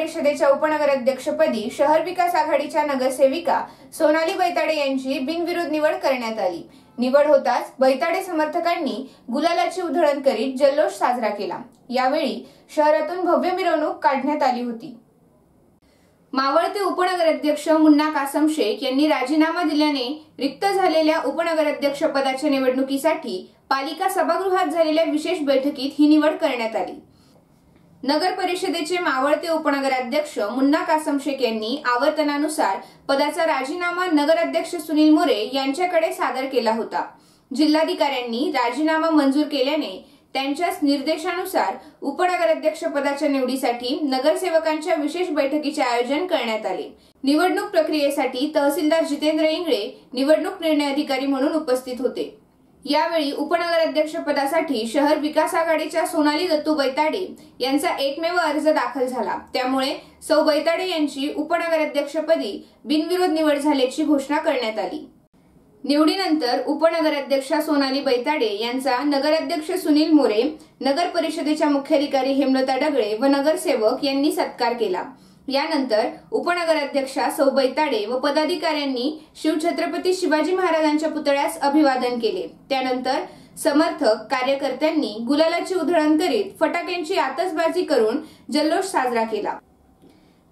परिषदेच्या उपनगराध्यक्षपदी शहर विकास आघाडीच्या नगरसेविका सोनाली बैताडे यांची बिनविरोध निवड करण्यात आली. निवड होताच बैताडे समर्थकांनी गुलालाची उधळण करीत जल्लोष साजरा केला. यावेळी शहरातून भव्य मिरवणूक काढण्यात आली होती. मावळते उपनगराध्यक्ष मुन्ना कासम शेख यांनी राजीनामा दिल्याने रिक्त झालेल्या उपनगराध्यक्ष पदाच्या निवडणुकीसाठी पालिका सभागृहात झालेल्या विशेष बैठकीत ही निवड करण्यात आली. नगर परिषदेचे मावळते उपनगराध्यक्ष मुन्ना कासम शेख यांनी आवर्तनानुसार पदाचा राजीनामा नगराध्यक्ष सुनील मोरे यांच्याकडे सादर केला होता. जिल्हाधिकाऱ्यांनी राजीनामा मंजूर केल्याने त्यांच्याच निर्देशानुसार उपनगराध्यक्ष पदाच्या निवडीसाठी नगरसेवकांच्या विशेष बैठकीचे आयोजन करण्यात आले. निवडणूक प्रक्रियेसाठी तहसीलदार जितेंद्र इंगळे निवडणूक निर्णय अधिकारी म्हणून उपस्थित होते. यावेळी उपनगराध्यक्ष पदासाठी शहर विकास आघाडीच्या सोनाली दत्तू बैताडे यांचा एकमेव अर्ज दाखल झाला. त्यामुळे सौ बैताडे यांची उपनगराध्यक्षपदी बिनविरोध निवड झाल्याची घोषणा करण्यात आली. निवडीनंतर उपनगराध्यक्षा सोनाली बैताडे यांचा नगराध्यक्ष सुनील मोरे नगर परिषदेच्या मुख्याधिकारी हेमलता डगळे व नगरसेवक यांनी सत्कार केला. यानंतर उपनगराध्यक्षा सौ बैताडे व पदाधिकाऱ्यांनी शिवछत्रपती शिवाजी महाराजांच्या पुतळ्यास अभिवादन केले. त्यानंतर समर्थक कार्यकर्त्यांनी गुलालाची उधळण करीत फटाक्यांची आतसबाजी करून जल्लोष साजरा केला.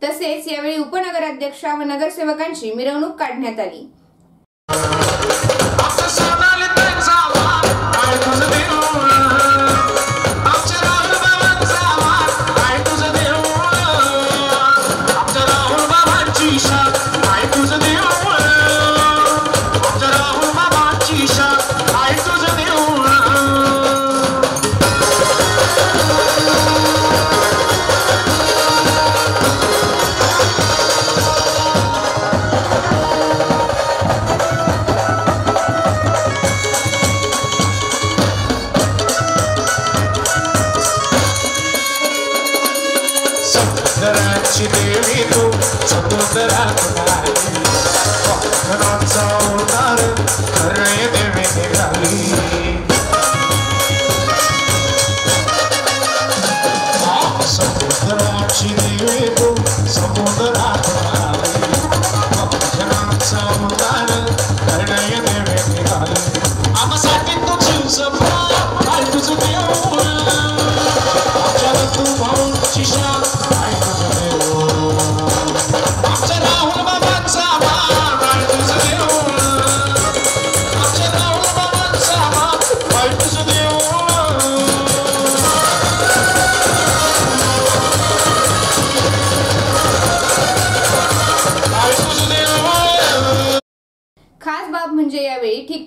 तसेच यावेळी उपनगराध्यक्षा व नगरसेवकांची मिरवणूक काढण्यात आली.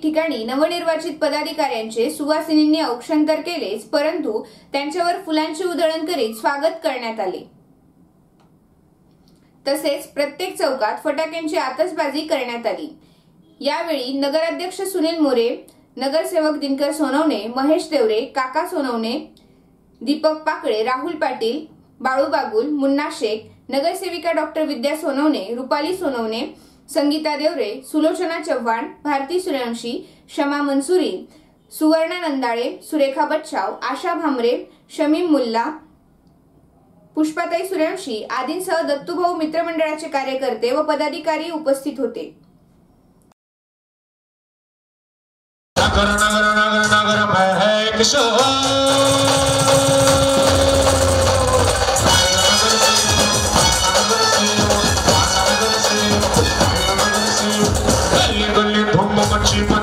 ठिकठिकाणी नवनिर्वाचित पदाधिकाऱ्यांचे सुवासिनींनी औक्षांतर केलेच परंतु त्यांच्यावर फुलांची उधळण करीत स्वागत करण्यात आले. तसेच प्रत्येक चौकात फटाक्यांची आतषबाजी करण्यात आली. यावेळी नगराध्यक्ष सुनील मोरे नगरसेवक दिनकर सोनवणे महेश देवरे काका सोनवणे दीपक पाकळे राहुल पाटील बाळू बागुल मुन्ना शेख नगरसेविका डॉक्टर विद्या सोनवणे रुपाली सोनवणे संगीता देवरे सुलोचना चव्हाण भारती सूर्यवंशी शमा मनसुरी सुवर्णा नंदाळे सुरेखा बच्चाव आशा भामरे शमीम मुल्ला पुष्पाताई सूर्यवंशी आदींसह दत्तूभाऊ मित्रमंडळाचे कार्यकर्ते व पदाधिकारी उपस्थित होते. नगर नगर नगर नगर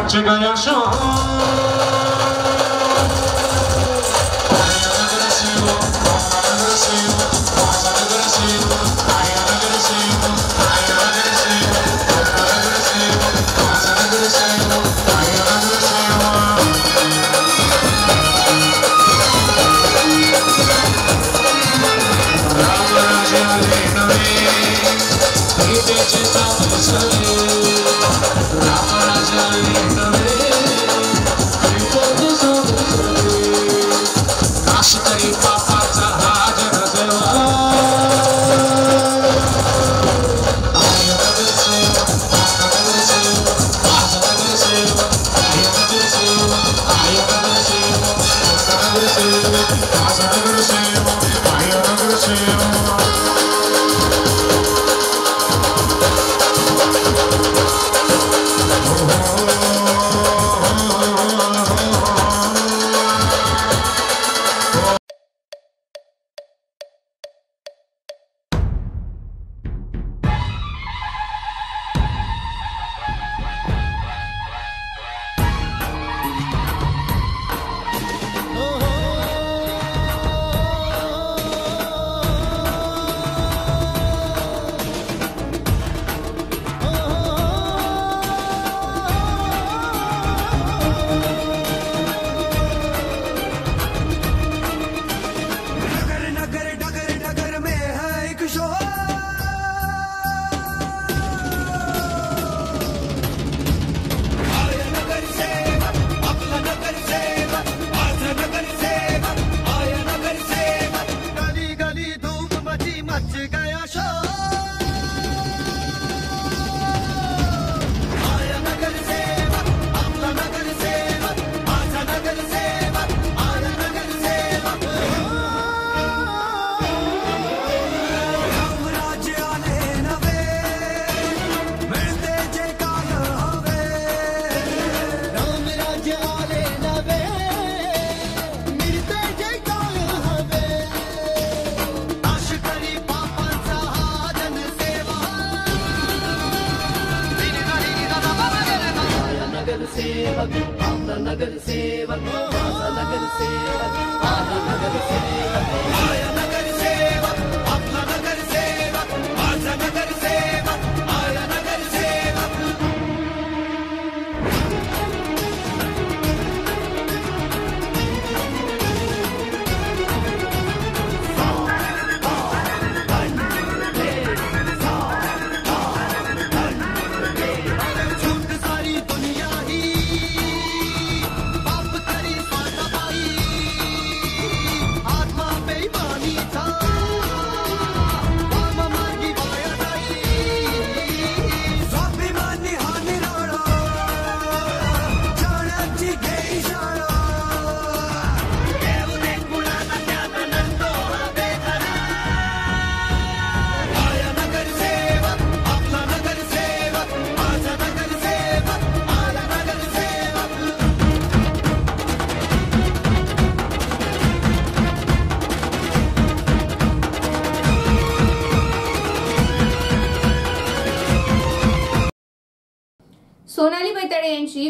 czego ja szukam. Baby, Acho que ele tá சேவன் அந்த நகர் சேவன் நகர் சேவன் அந்த சேவன்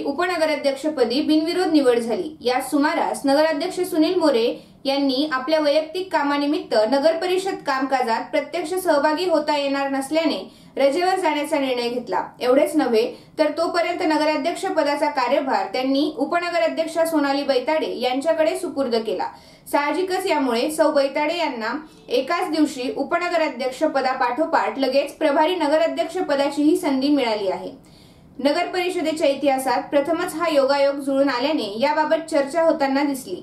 उपनगराध्यक्षपदी बिनविरोध निवड झाली. या सुमारास नगराध्यक्ष सुनील मोरे यांनी आपल्या वैयक्तिक कामानिमित्त नगर परिषद कामकाजात प्रत्यक्ष सहभागी होता येणार नसल्याने रजेवर जाण्याचा निर्णय घेतला. एवढेच नव्हे तर तोपर्यंत नगराध्यक्ष पदाचा कार्यभार त्यांनी उपनगराध्यक्षा सोनाली बैताडे यांच्याकडे सुपूर्द केला. साहजिकच यामुळे सौ बैताडे यांना एकाच दिवशी उपनगराध्यक्ष पदापाठोपाठ लगेच प्रभारी नगराध्यक्ष पदाचीही संधी मिळाली आहे. नगर परिषदेच्या इतिहासात प्रथमच हा योगायोग जुळून आल्याने याबाबत चर्चा होताना दिसली.